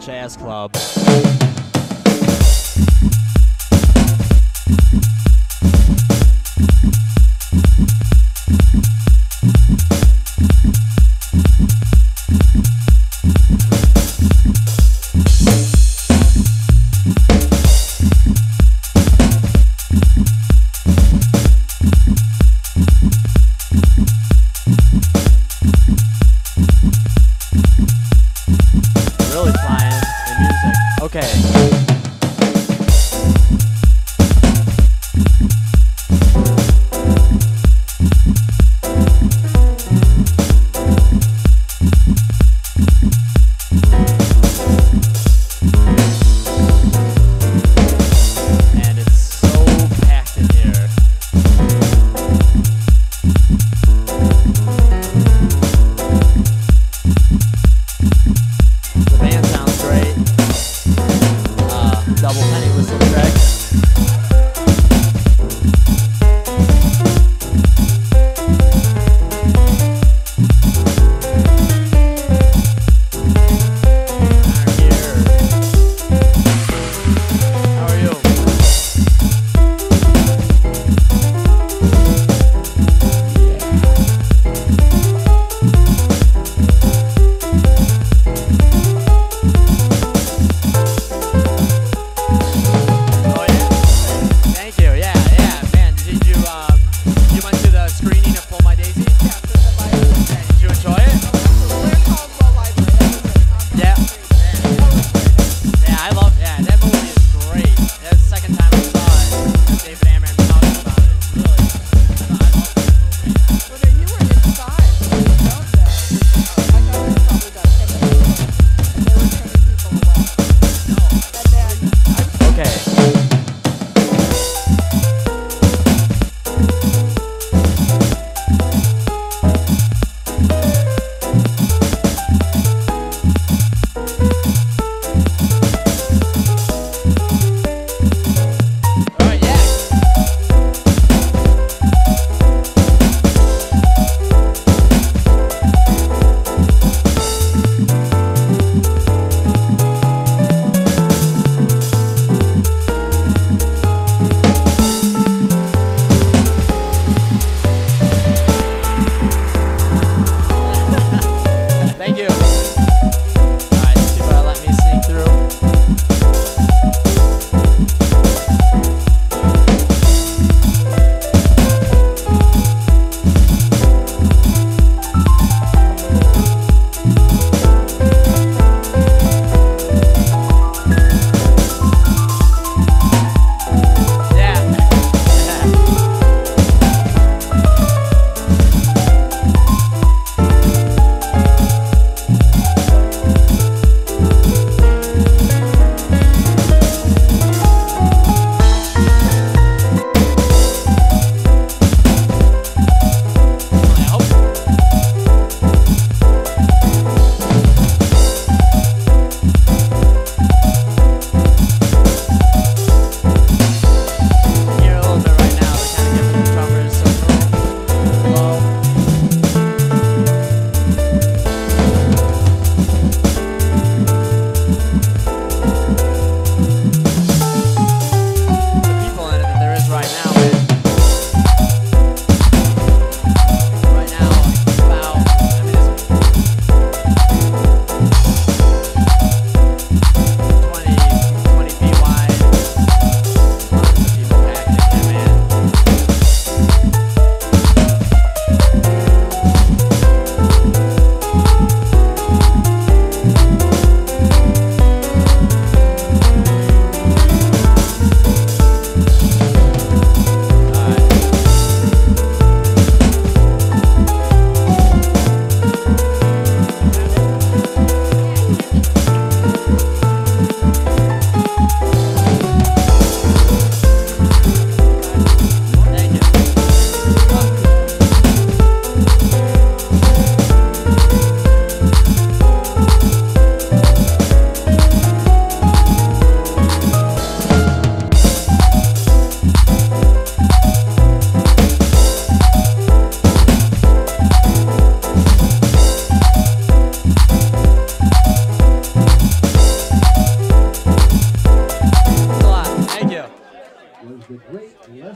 Jazz Club. Okay.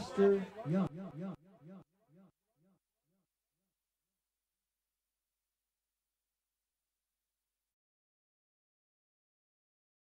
Lester Young.